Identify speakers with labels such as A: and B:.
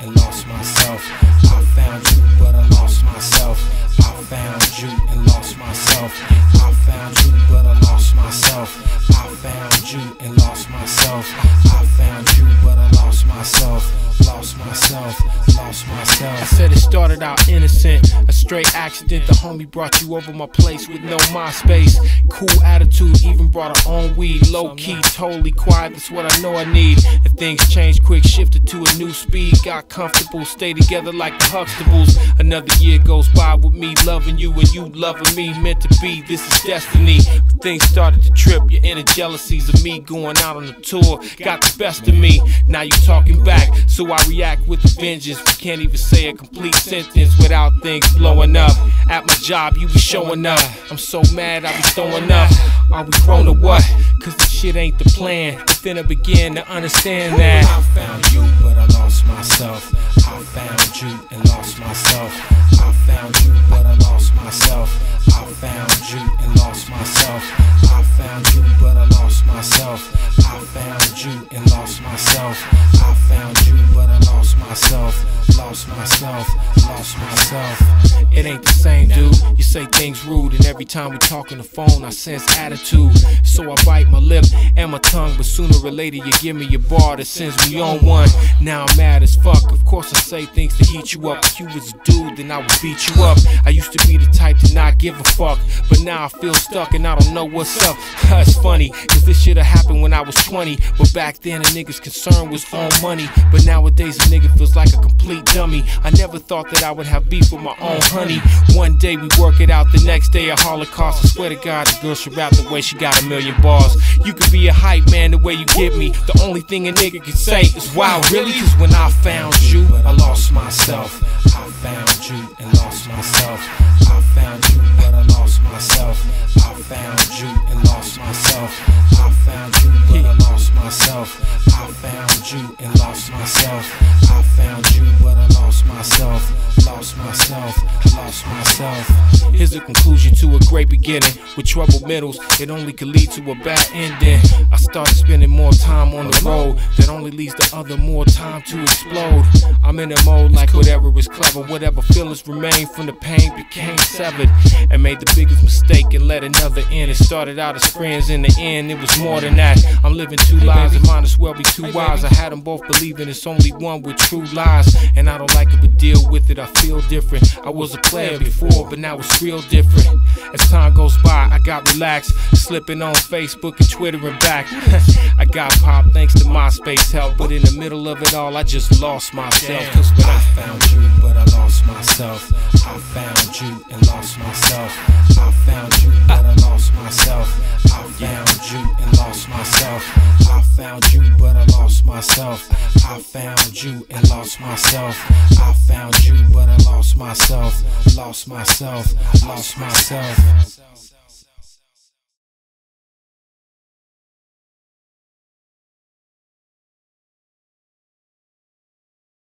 A: and lost myself. I found you, but I lost myself. I found you and lost myself. I found you, but I lost myself. I found you and lost myself. I found you, but I lost myself. Lost myself, lost myself.
B: I said it started out innocent, a straight accident. The homie brought you over my place with no MySpace. Cool attitude, even brought her own weed. Low key, totally quiet, that's what I know I need. If things change quick, shifted to a new speed. Got comfortable, stay together like the Huxtables. Another year goes by with me loving you and you loving me. Meant to be, this is destiny. Things started to trip, your inner jealousies of me going out on the tour. Got the best of me, now you talking back. So I react with a vengeance. We can't even say a complete sentence without things blowing up. At my job, you be showing up. I'm so mad, I be throwing up. Are we grown or what? Cause this shit ain't the plan. But then I began to understand that.
A: I found you, but I lost myself. I found you and lost myself. Lost myself, lost myself.
B: It ain't the same, dude. You say things rude, and every time we talk on the phone, I sense attitude. So I bite my lip and my tongue, but sooner or later you give me your bar that sends me on one. Now I'm mad as fuck. Of course, I say things to heat you up. If you was a dude, then I would beat you up. I used to be the type to not give a fuck, but now I feel stuck and I don't know what's up. it's funny, cause this shit have happened when I was 20, but back then a nigga's concern was on money. But nowadays a nigga feels like a complete dummy. I never thought that I would have beef with my own honey. One day we work it out, the next day a holocaust. I swear to God, the girl should rap the way she got a million bars. You could be a hype man the way you get me. The only thing a nigga can say is wow, really? Cause when I found you,
A: I lost myself. I found you and lost myself. I found you, but I lost myself. I found you and lost myself. I found you, but I lost myself. I found you and lost myself. I found you, but I lost myself. Lost myself, lost myself.
B: Here's a conclusion to a great beginning. With troubled middles, it only could lead to a bad ending. I started spending more time on the road. That only leads the other more time to explode. I'm in a mode like whatever is clever, whatever feelings remain from the pain became severed. And made the biggest mistake and let another in. It started out as friends, in the end, it was more than that. I'm living two lives, it might as well be two wives. I had them both believing it's only one with true lies. And I don't like it, but deal with it. I feel different. I was a player before, but now it's real different. As time goes by, I got relaxed, slipping on Facebook and Twitter and back. I got pop thanks to MySpace help, but in the middle of it all, I just lost myself. Cause when
A: I
B: I
A: found you, but I lost myself. I found you and lost myself. I found you, but I lost myself. I found you and lost myself. I found you, but I lost myself. I found you and lost myself. I found you, but I lost myself. Lost myself, lost myself.